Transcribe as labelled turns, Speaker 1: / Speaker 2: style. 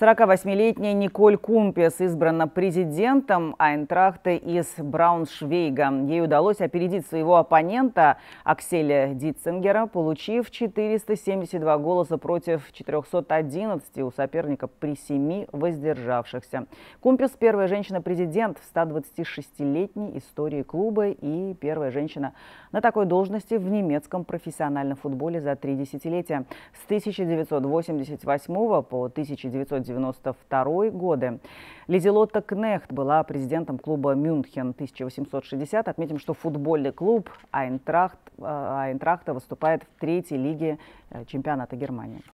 Speaker 1: 48-летняя Николь Кумпес избрана президентом Айнтрахта из Брауншвейга. Ей удалось опередить своего оппонента Акселя Дитцингера, получив 472 голоса против 411 у соперника при семи воздержавшихся. Кумпес – первая женщина-президент в 126-летней истории клуба и первая женщина на такой должности в немецком профессиональном футболе за три десятилетия. С 1988 по 1990 1992 годы. Лизелотта Кнехт была президентом клуба «Мюнхен» 1860. Отметим, что футбольный клуб Айнтрахт, э, Айнтрахта выступает в третьей лиге э, чемпионата Германии.